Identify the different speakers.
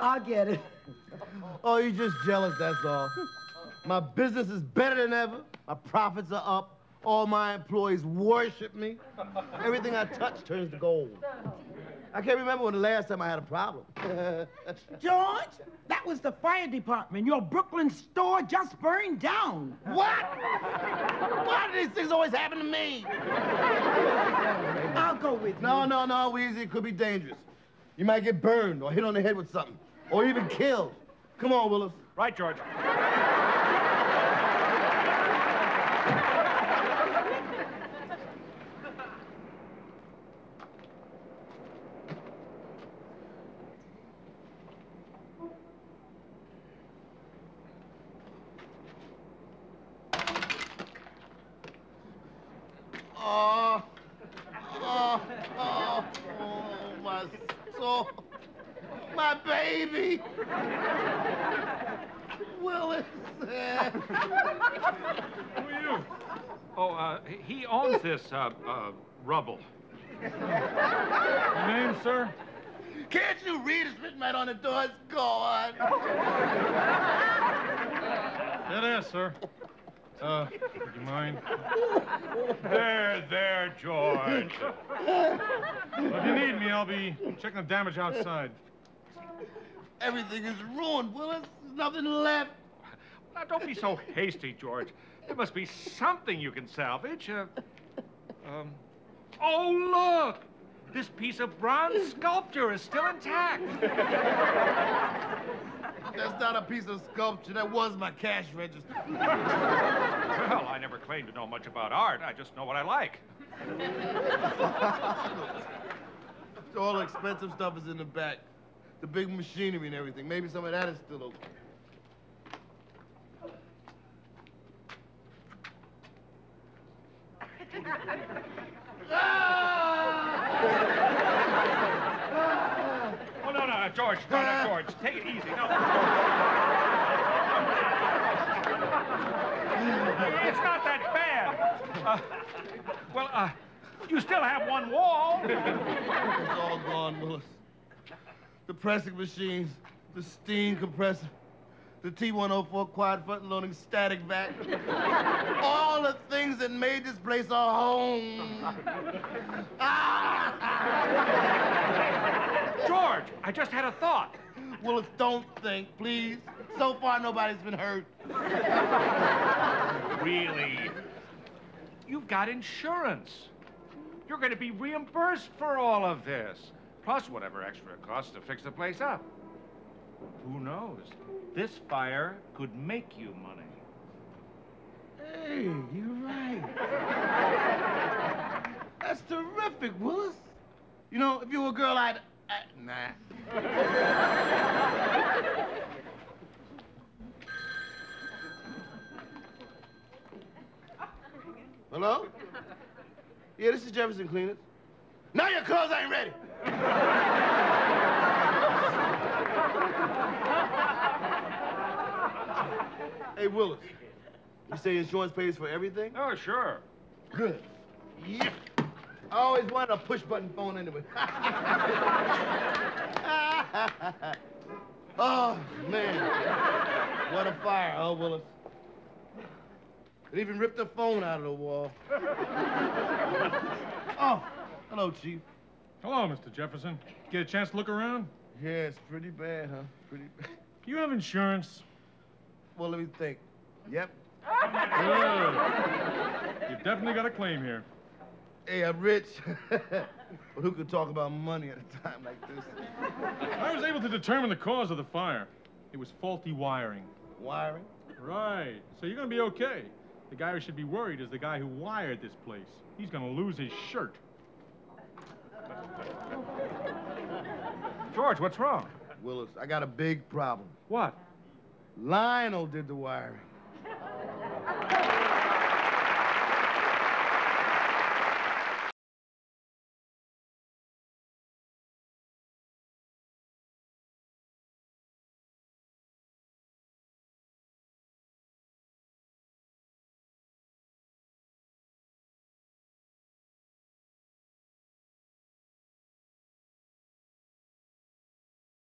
Speaker 1: I'll get it.
Speaker 2: Oh, you're just jealous, that's all. My business is better than ever. My profits are up. All my employees worship me. Everything I touch turns to gold. I can't remember when the last time I had a problem.
Speaker 1: George, that was the fire department. Your Brooklyn store just burned down.
Speaker 2: what? Why do these things always happen to me?
Speaker 1: I'll go with you.
Speaker 2: No, no, no, Weezy. It could be dangerous. You might get burned or hit on the head with something, or even killed. Come on, Willis.
Speaker 3: Right, George.
Speaker 2: Baby. Willis.
Speaker 3: Who are you? Oh, uh, he owns this uh, uh, rubble.
Speaker 4: Your name, sir?
Speaker 2: Can't you read? It's written right on the door. It's gone.
Speaker 4: It is, sir. Uh, would you mind?
Speaker 3: There, there, George.
Speaker 4: Well, if you need me, I'll be checking the damage outside.
Speaker 2: Everything is ruined, Willis. There's nothing left.
Speaker 3: Now, don't be so hasty, George. There must be something you can salvage. Uh, um, oh, look! This piece of bronze sculpture is still intact.
Speaker 2: That's not a piece of sculpture. That was my cash register.
Speaker 3: Well, I never claimed to know much about art. I just know what I like.
Speaker 2: All the expensive stuff is in the back. The big machinery and everything. Maybe some of that is still open.
Speaker 3: Oh, no, no, George. No, no, George. Take it easy. No. it's not that bad. Uh, well, uh, you still have one wall.
Speaker 2: It's all gone, Willis. The pressing machines, the steam compressor, the T-104 quad front loading static vac. all the things that made this place a home. Ah!
Speaker 3: George, I just had a thought.
Speaker 2: Willis, don't think, please. So far, nobody's been hurt.
Speaker 3: Really? You've got insurance. You're going to be reimbursed for all of this, plus whatever extra it costs to fix the place up. Who knows? This fire could make you money.
Speaker 2: Hey, you're right. That's terrific, Willis. You know, if you were a girl, I'd. I, nah. Hello? Yeah, this is Jefferson Cleaners. Now your clothes ain't ready. hey, Willis. You say insurance pays for everything?
Speaker 3: Oh, sure.
Speaker 2: Good. Yep. I always wanted a push button phone anyway. oh, man. What a fire, huh, Willis? It even ripped the phone out of the wall. oh, hello, Chief.
Speaker 4: Hello, Mr. Jefferson. Get a chance to look around?
Speaker 2: Yeah, it's pretty bad, huh? Pretty bad.
Speaker 4: You have insurance.
Speaker 2: Well, let me think. Yep.
Speaker 4: Good. You've definitely got a claim here.
Speaker 2: Hey, I'm rich. but who could talk about money at a time like this?
Speaker 4: I was able to determine the cause of the fire. It was faulty wiring.
Speaker 2: Wiring?
Speaker 4: Right. So you're gonna be okay. The guy who should be worried is the guy who wired this place. He's gonna lose his shirt.
Speaker 3: George, what's wrong?
Speaker 2: Willis, I got a big problem.
Speaker 3: What?
Speaker 2: Lionel did the wiring.